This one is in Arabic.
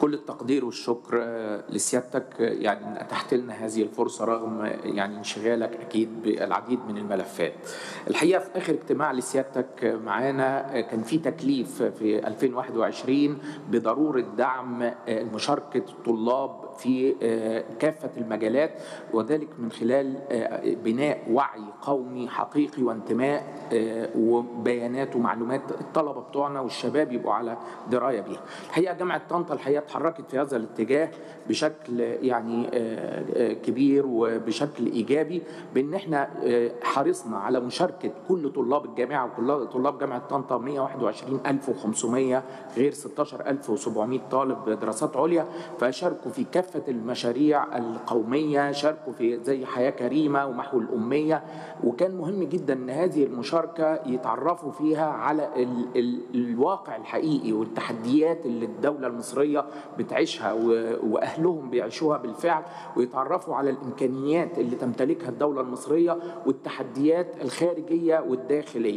كل التقدير والشكر لسيادتك يعني ان أتحت لنا هذه الفرصة رغم يعني انشغالك أكيد بالعديد من الملفات. الحقيقة في آخر اجتماع لسيادتك معانا كان في تكليف في 2021 بضرورة دعم مشاركه الطلاب في كافة المجالات وذلك من خلال بناء وعي قومي حقيقي وانتماء وبيانات ومعلومات الطلبة بتوعنا والشباب يبقوا على دراية بيها. الحقيقة جامعة طنطا الحقيقة اتحركت في هذا الاتجاه بشكل يعني كبير وبشكل إيجابي بأن إحنا حرصنا على مشاركة كل طلاب الجامعة وكل طلاب جامعة طنطا 121500 غير 16700 طالب دراسات عليا فشاركوا في كافه المشاريع القومية شاركوا في زي حياة كريمة ومحو الأمية. وكان مهم جدا إن هذه المشاركة يتعرفوا فيها على ال ال الواقع الحقيقي والتحديات اللي الدولة المصرية بتعيشها وأهلهم بيعيشوها بالفعل ويتعرفوا على الإمكانيات اللي تمتلكها الدولة المصرية والتحديات الخارجية والداخلية.